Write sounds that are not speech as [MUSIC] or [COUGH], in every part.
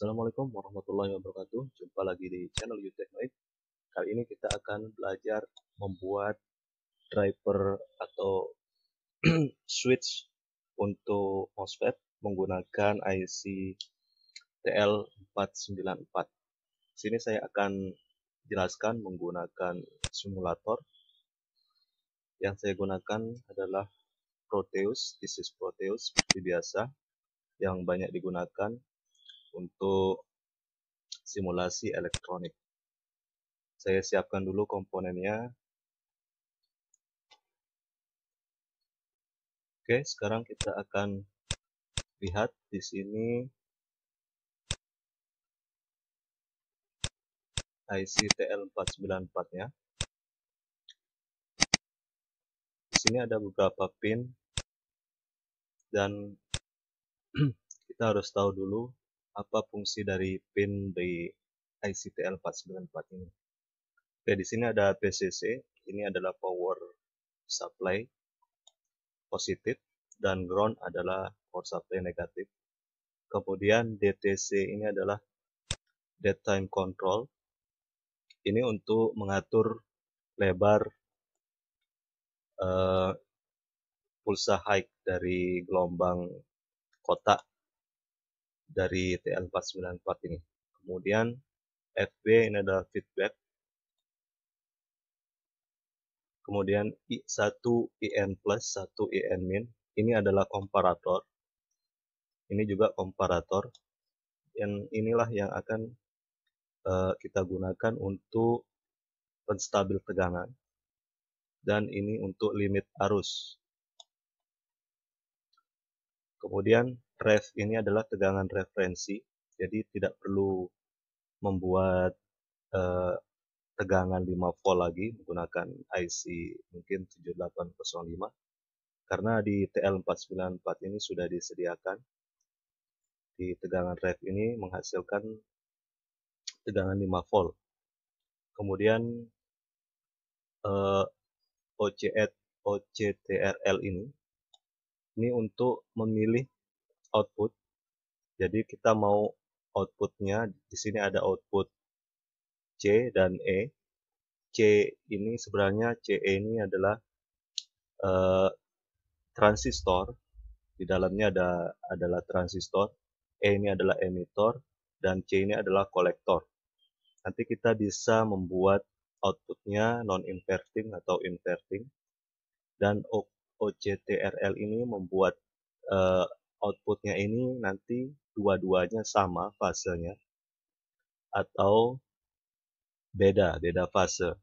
Assalamualaikum warahmatullahi wabarakatuh. Jumpa lagi di channel Utechnoid. Kali ini kita akan belajar membuat driver atau [CLEARS THROAT] switch untuk MOSFET menggunakan IC TL494. Sini saya akan jelaskan menggunakan simulator. Yang saya gunakan adalah Proteus, this is Proteus seperti biasa yang banyak digunakan untuk simulasi elektronik. Saya siapkan dulu komponennya. Oke, sekarang kita akan lihat di sini IC TL494-nya. Di sini ada beberapa pin dan [CLEARS THROAT] kita harus tahu dulu apa fungsi dari pin di ICTL494 ini. Oke, di sini ada PCC, ini adalah power supply positif dan ground adalah power supply negatif. Kemudian DTC ini adalah dead time control. Ini untuk mengatur lebar uh, pulsa high dari gelombang kotak dari TL494 ini. Kemudian FB ini adalah feedback. Kemudian I1 IN plus, 1 IN min. Ini adalah komparator. Ini juga komparator. Yang inilah yang akan uh, kita gunakan untuk penstabil tegangan. Dan ini untuk limit arus. Kemudian ref ini adalah tegangan referensi, jadi tidak perlu membuat uh, tegangan 5 volt lagi menggunakan IC mungkin 7805 karena di TL494 ini sudah disediakan. Di tegangan ref ini menghasilkan tegangan 5 volt. Kemudian uh, OCT, OCTRL ini ini untuk memilih output. Jadi kita mau outputnya di sini ada output C dan E. C ini sebenarnya CE ini adalah uh, transistor. Di dalamnya ada adalah transistor. E ini adalah emitor dan C ini adalah kolektor. Nanti kita bisa membuat outputnya non-inverting atau inverting. Dan OCTRL ini membuat uh, outputnya ini nanti dua-duanya sama fasenya atau beda, beda fase.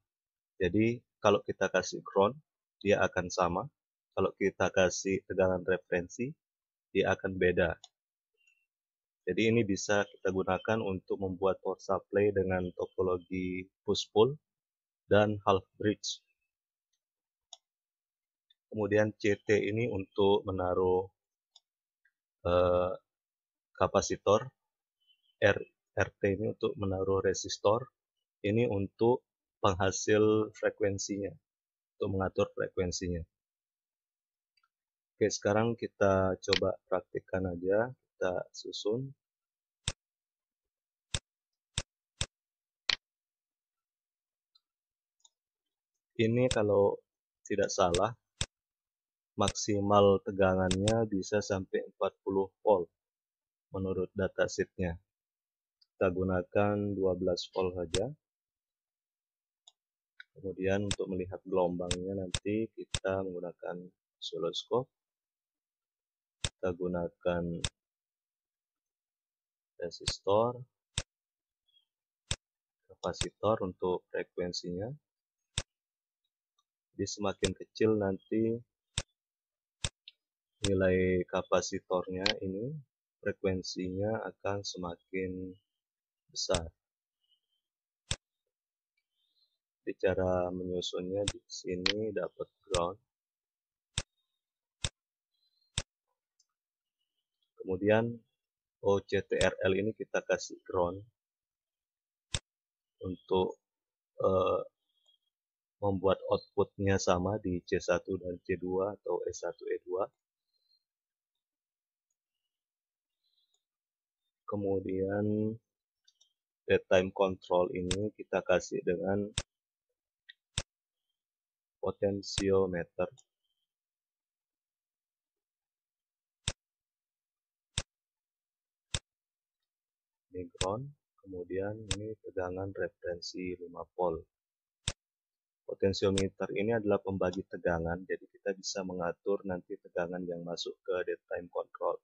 Jadi kalau kita kasih ground, dia akan sama. Kalau kita kasih tegangan referensi, dia akan beda. Jadi ini bisa kita gunakan untuk membuat power supply dengan topologi push-pull dan half bridge. Kemudian CT ini untuk menaruh uh, kapasitor R, RT ini untuk menaruh resistor ini untuk penghasil frekuensinya untuk mengatur frekuensinya. Oke sekarang kita coba praktikkan aja kita susun. Ini kalau tidak salah maksimal tegangannya bisa sampai 40 volt menurut datasheetnya kita gunakan 12 volt saja. Kemudian untuk melihat gelombangnya nanti kita menggunakan oscilloscope. Kita gunakan resistor kapasitor untuk frekuensinya. Jadi semakin kecil nanti nilai kapasitornya ini frekuensinya akan semakin besar. Di cara menyusunnya di sini dapat ground. Kemudian OCTRL ini kita kasih ground untuk uh, membuat outputnya sama di C1 dan C2 atau E1 E2 kemudian time control ini kita kasih dengan potensiometer ini ground kemudian ini tegangan referensi 5 volt. Potensiometer ini adalah pembagi tegangan jadi kita bisa mengatur nanti tegangan yang masuk ke time control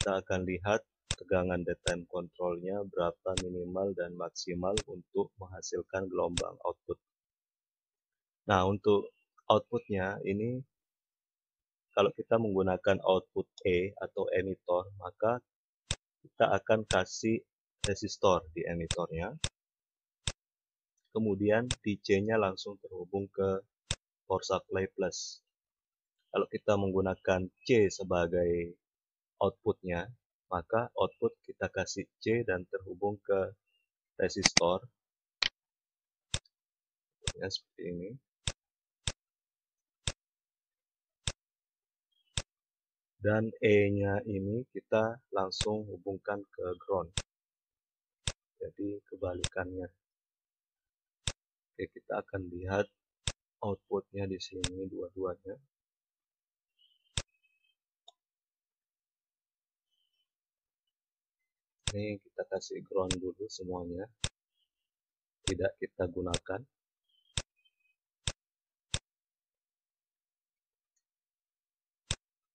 kita akan lihat tegangan time controlnya berapa minimal dan maksimal untuk menghasilkan gelombang output nah untuk outputnya ini kalau kita menggunakan output E atau emitor maka kita akan kasih resistor di emitornya kemudian DC-nya langsung terhubung ke power supply plus. Kalau kita menggunakan C sebagai outputnya, maka output kita kasih C dan terhubung ke resistor. Ya, seperti ini. Dan E-nya ini kita langsung hubungkan ke ground. Jadi kebalikannya. Oke, kita akan lihat outputnya di sini dua-duanya. Ini kita kasih ground dulu semuanya. Tidak kita gunakan.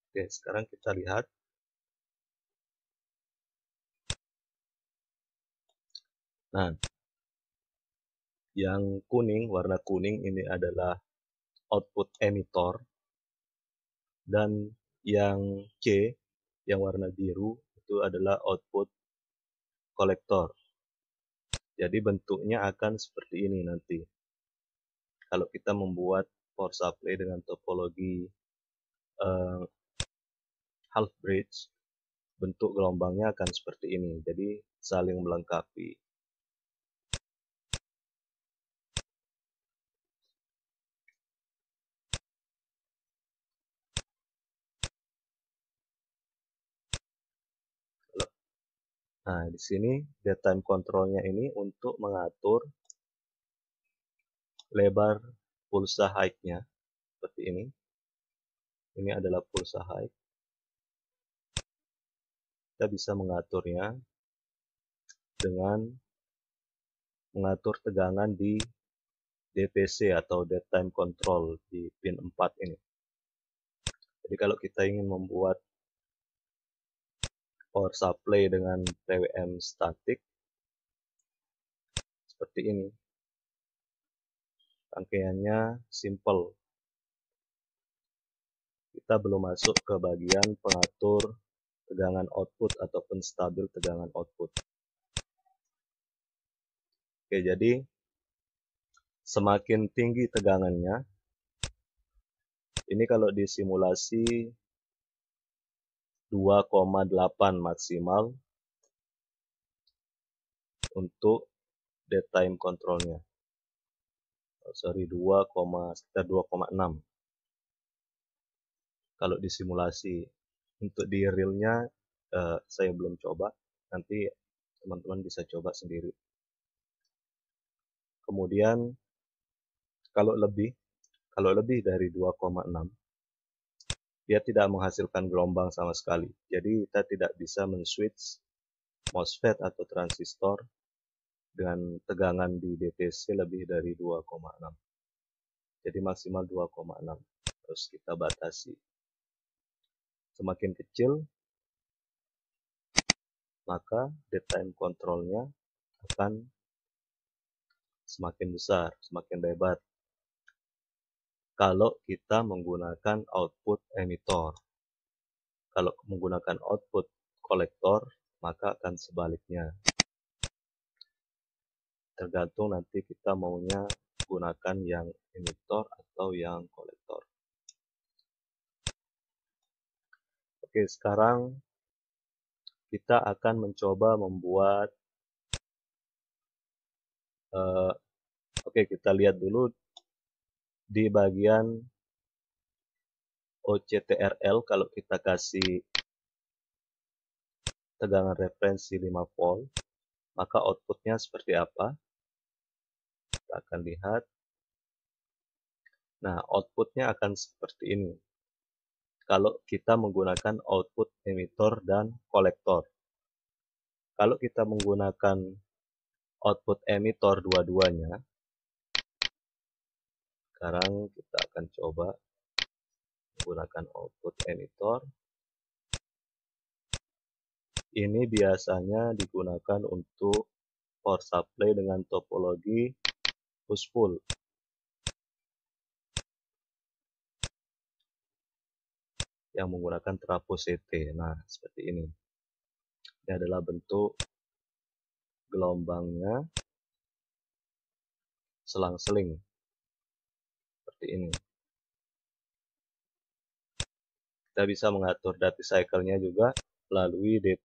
Oke, sekarang kita lihat. Nah, yang kuning, warna kuning ini adalah output emitor. Dan yang C, yang warna biru, itu adalah output kolektor. Jadi bentuknya akan seperti ini nanti. Kalau kita membuat power supply dengan topologi uh, half bridge, bentuk gelombangnya akan seperti ini. Jadi saling melengkapi. Nah, di sini time controlnya ini untuk mengatur lebar pulsa high-nya seperti ini. Ini adalah pulsa high. Kita bisa mengaturnya dengan mengatur tegangan di DPC atau time control di pin 4 ini. Jadi kalau kita ingin membuat power supply dengan PWM statik? Seperti ini. Rangkaiannya simple. Kita belum masuk ke bagian pengatur tegangan output atau penstabil tegangan output. Oke jadi semakin tinggi tegangannya ini kalau disimulasi 2,8 maksimal untuk daytime controlnya. Oh, sorry 2, sekitar 2,6 kalau disimulasi untuk di realnya uh, saya belum coba. Nanti teman-teman bisa coba sendiri. Kemudian kalau lebih kalau lebih dari 2,6 dia tidak menghasilkan gelombang sama sekali. Jadi kita tidak bisa men-switch MOSFET atau transistor dengan tegangan di DTC lebih dari 2,6. Jadi maksimal 2,6 harus kita batasi. Semakin kecil maka daytime controlnya akan semakin besar, semakin lebar kalau kita menggunakan output emitor. Kalau menggunakan output kolektor, maka akan sebaliknya. Tergantung nanti kita maunya gunakan yang emitor atau yang kolektor. Oke, sekarang kita akan mencoba membuat uh, Oke, kita lihat dulu di bagian OCTRL kalau kita kasih tegangan referensi 5 volt, maka outputnya seperti apa? Kita akan lihat. Nah, outputnya akan seperti ini. Kalau kita menggunakan output emitor dan kolektor. Kalau kita menggunakan output emitor dua-duanya, sekarang kita akan coba menggunakan output emitor ini biasanya digunakan untuk power supply dengan topologi push pull. Yang menggunakan trafo CT. Nah, seperti ini. Ini adalah bentuk gelombangnya selang-seling. Seperti ini. Kita bisa mengatur dati cycle-nya juga melalui